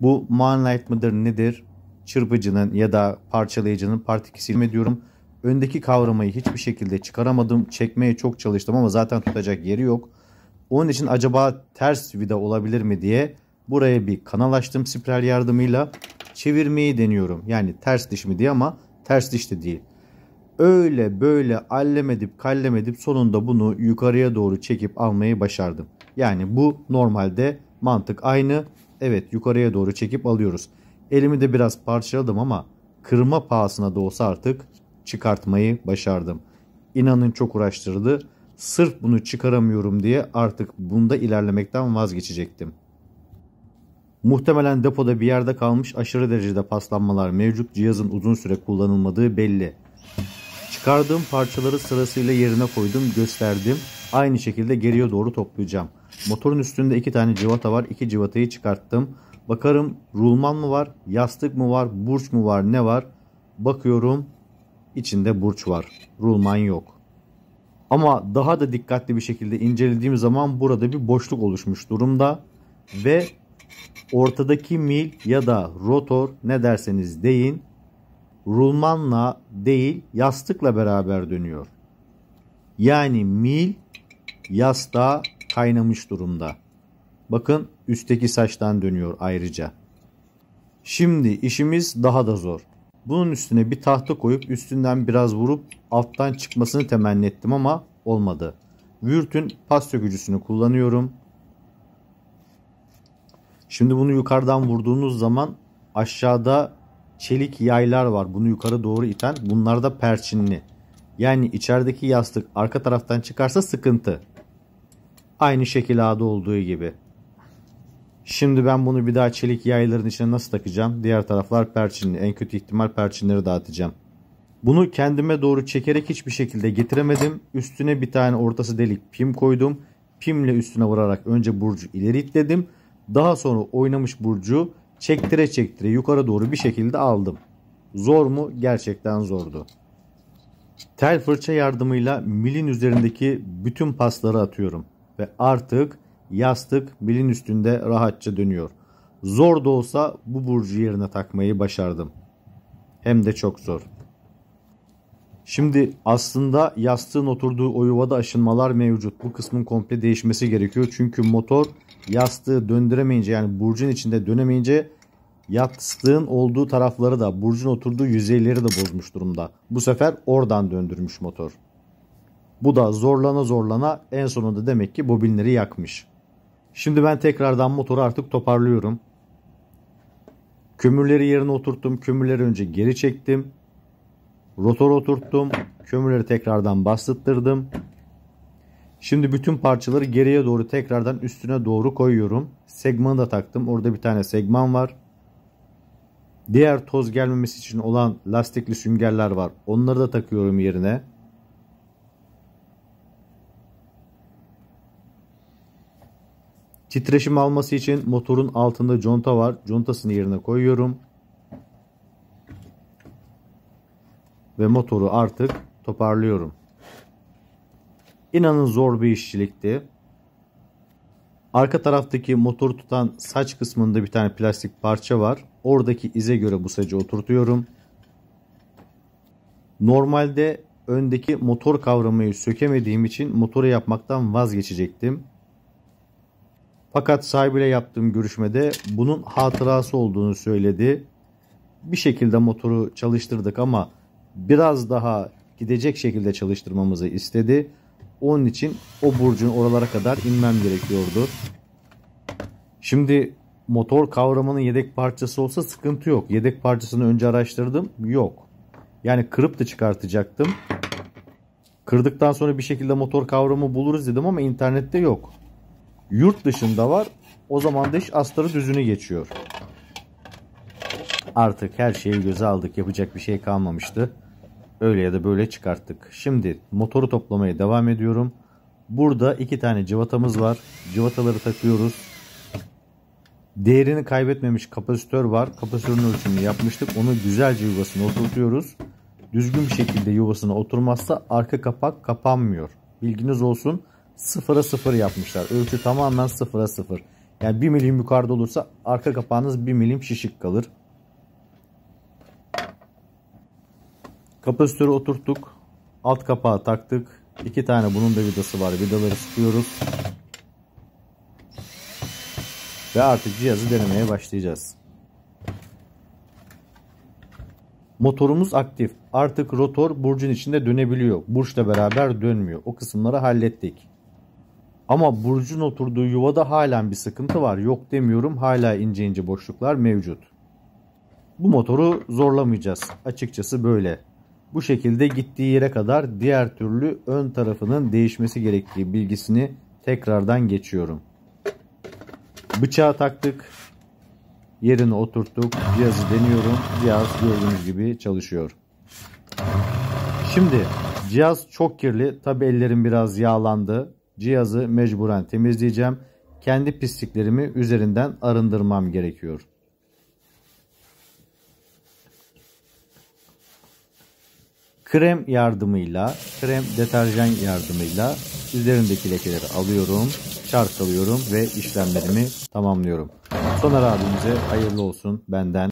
Bu Manlight mıdır nedir? Çırpıcının ya da parçalayıcının part 2'si diyorum. Öndeki kavramayı hiçbir şekilde çıkaramadım. Çekmeye çok çalıştım ama zaten tutacak yeri yok. Onun için acaba ters vida olabilir mi diye buraya bir kanal açtım spiral yardımıyla. Çevirmeyi deniyorum. Yani ters diş mi diye ama ters diş de değil. Öyle böyle allem edip kallem edip sonunda bunu yukarıya doğru çekip almayı başardım. Yani bu normalde mantık aynı. Evet yukarıya doğru çekip alıyoruz. Elimi de biraz parçaladım ama kırma pahasına da olsa artık çıkartmayı başardım. İnanın çok uğraştırdı. Sırf bunu çıkaramıyorum diye artık bunda ilerlemekten vazgeçecektim. Muhtemelen depoda bir yerde kalmış aşırı derecede paslanmalar mevcut. Cihazın uzun süre kullanılmadığı belli. Çıkardığım parçaları sırasıyla yerine koydum, gösterdim. Aynı şekilde geriye doğru toplayacağım. Motorun üstünde iki tane civata var. İki civatayı çıkarttım. Bakarım rulman mı var, yastık mı var, burç mu var, ne var? Bakıyorum içinde burç var. Rulman yok. Ama daha da dikkatli bir şekilde incelediğim zaman burada bir boşluk oluşmuş durumda. Ve ortadaki mil ya da rotor ne derseniz deyin rulmanla değil yastıkla beraber dönüyor. Yani mil yastığa kaynamış durumda. Bakın üstteki saçtan dönüyor ayrıca. Şimdi işimiz daha da zor. Bunun üstüne bir tahta koyup üstünden biraz vurup alttan çıkmasını temenni ettim ama olmadı. Vürt'ün pas sökücüsünü kullanıyorum. Şimdi bunu yukarıdan vurduğunuz zaman aşağıda çelik yaylar var. Bunu yukarı doğru iten. Bunlar da perçinli. Yani içerideki yastık arka taraftan çıkarsa sıkıntı. Aynı şekil A'da olduğu gibi. Şimdi ben bunu bir daha çelik yayların içine nasıl takacağım? Diğer taraflar perçinli. En kötü ihtimal perçinleri dağıtacağım. Bunu kendime doğru çekerek hiçbir şekilde getiremedim. Üstüne bir tane ortası delik pim koydum. Pimle üstüne vurarak önce burcu ileri itledim. Daha sonra oynamış burcu çektire çektire yukarı doğru bir şekilde aldım. Zor mu? Gerçekten zordu. Tel fırça yardımıyla milin üzerindeki bütün pasları atıyorum. Ve artık yastık milin üstünde rahatça dönüyor. Zor da olsa bu burcu yerine takmayı başardım. Hem de çok zor. Şimdi aslında yastığın oturduğu o yuvada aşınmalar mevcut. Bu kısmın komple değişmesi gerekiyor. Çünkü motor yastığı döndüremeyince yani burcun içinde dönemeyince yastığın olduğu tarafları da burcun oturduğu yüzeyleri de bozmuş durumda. Bu sefer oradan döndürmüş motor. Bu da zorlana zorlana en sonunda demek ki bobinleri yakmış. Şimdi ben tekrardan motoru artık toparlıyorum. Kömürleri yerine oturttum. Kömürleri önce geri çektim. Rotor oturttum. Kömürleri tekrardan bastırttırdım. Şimdi bütün parçaları geriye doğru tekrardan üstüne doğru koyuyorum. Segmanı da taktım. Orada bir tane segman var. Diğer toz gelmemesi için olan lastikli süngerler var. Onları da takıyorum yerine. Titreşim alması için motorun altında conta var. Contasını yerine koyuyorum. Ve motoru artık toparlıyorum. İnanın zor bir işçilikti. Arka taraftaki motoru tutan saç kısmında bir tane plastik parça var. Oradaki ize göre bu sacı oturtuyorum. Normalde öndeki motor kavramayı sökemediğim için motoru yapmaktan vazgeçecektim. Fakat sahibiyle yaptığım görüşmede bunun hatırası olduğunu söyledi. Bir şekilde motoru çalıştırdık ama biraz daha gidecek şekilde çalıştırmamızı istedi. Onun için o burcun oralara kadar inmem gerekiyordu. Şimdi motor kavramanın yedek parçası olsa sıkıntı yok. Yedek parçasını önce araştırdım. Yok. Yani kırıp da çıkartacaktım. Kırdıktan sonra bir şekilde motor kavramı buluruz dedim ama internette yok. Yurt dışında var. O zaman da iş astarı düzünü geçiyor. Artık her şeyi göze aldık. Yapacak bir şey kalmamıştı. Öyle ya da böyle çıkarttık. Şimdi motoru toplamaya devam ediyorum. Burada iki tane cıvatamız var. Cıvataları takıyoruz. Değerini kaybetmemiş kapasitör var. Kapasitörün ölçümünü yapmıştık. Onu güzelce yuvasına oturtuyoruz. Düzgün bir şekilde yuvasına oturmazsa arka kapak kapanmıyor. Bilginiz olsun sıfıra sıfır yapmışlar. Ölçü tamamen sıfıra sıfır. Yani 1 milim yukarıda olursa arka kapağınız 1 milim şişik kalır. Kapasitörü oturttuk. Alt kapağı taktık. İki tane bunun da vidası var. Vidaları sıkıyoruz. Ve artık cihazı denemeye başlayacağız. Motorumuz aktif. Artık rotor burcun içinde dönebiliyor. Burçla beraber dönmüyor. O kısımları hallettik. Ama burcun oturduğu yuvada halen bir sıkıntı var. Yok demiyorum. Hala ince ince boşluklar mevcut. Bu motoru zorlamayacağız. Açıkçası böyle. Bu şekilde gittiği yere kadar diğer türlü ön tarafının değişmesi gerektiği bilgisini tekrardan geçiyorum. Bıçağı taktık. Yerine oturttuk. Cihazı deniyorum. Cihaz gördüğünüz gibi çalışıyor. Şimdi cihaz çok kirli. Tabi ellerim biraz yağlandı. Cihazı mecburen temizleyeceğim. Kendi pisliklerimi üzerinden arındırmam gerekiyor. Krem yardımıyla, krem deterjan yardımıyla üzerindeki lekeleri alıyorum, çarkalıyorum ve işlemlerimi tamamlıyorum. Soner abimize hayırlı olsun benden.